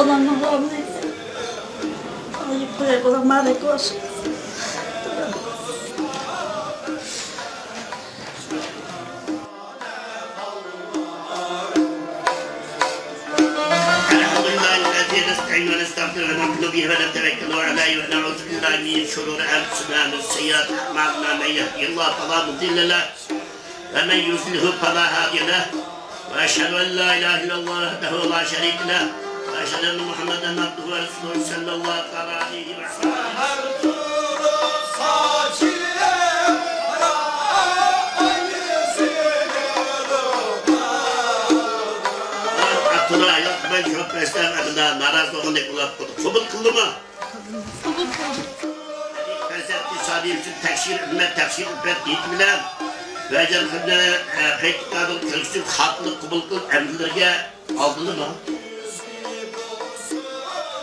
Rahmeti. Ayıp buraya kadar mağrek olsun. الحمد لله الذي نستعين ونستغفر ونؤمن به ونتوكل عليه ونعوذ بالله من شرور انفسنا ومن سيئات اعمالنا من يهدي الله فلا مضل له ومن يضلله فلا هادي له واشهد ان لا اله الا الله وحده لا شريك له واشهد ان محمدا عبده ورسوله صلى الله تعالى عليه وسلم Abdullah yok ben çok besler adına naraz olduğunu kulak koyduk. Kabul kıldı mı? Felsefi sadi için tekşir, ümmet tekşir, ümmet deyip bilen ve cennetine pek kadın kılsın, haklı, kubul kıl, emrilerge aldınız mı?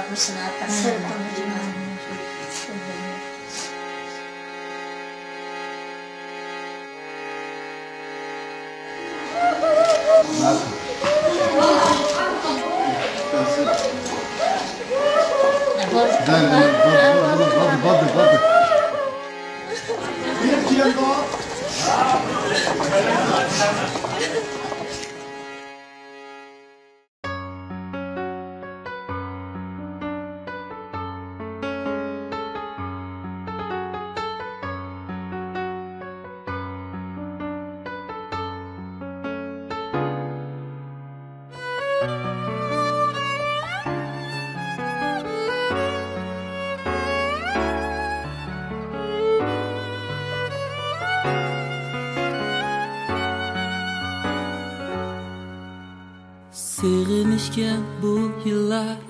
が欲しなったらそうかもしれない。Bobby, Bobby, Bobby, Bobby. сағынышқа бұл иллар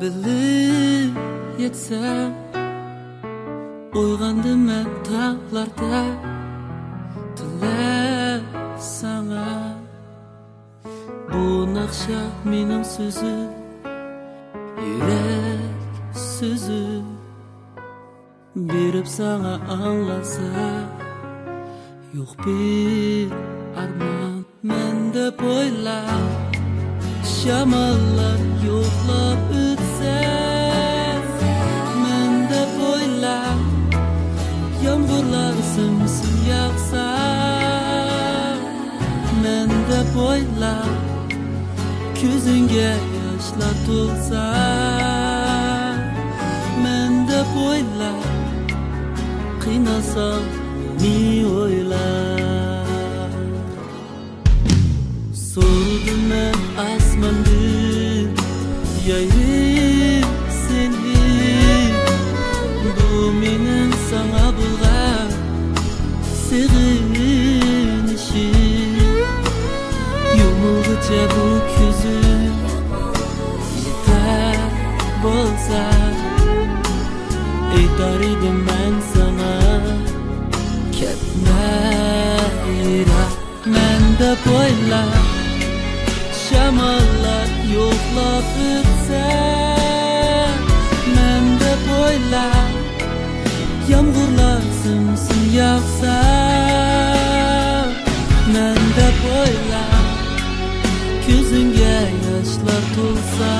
біліп етсем Ойғанды мән таңларда тілеп саңа бұл нақша менің сөзі, ерек сөзі беріп саңа аңласа жоқ бір арман мен деп ойлап Şamallar yoklap ötse Mende boyla Yağmurlar simsim yağsa Mende boyla Közünge yaşlar tulsa Mende boyla Kıynasan beni oyla Sordum ben asmanı Yayıp seni. Bu benim sana bulgan Sığınışım Yumulguca bu közüm Yeter bolsa. Aytar idim ben sana Ketme yira Mende boyla Şamallar yoklap ötse Mende boyla Yağmurlar simsim yağsa Mende boyla Közünge yaşlar tulsa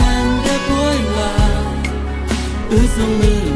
Mende boyla Özünü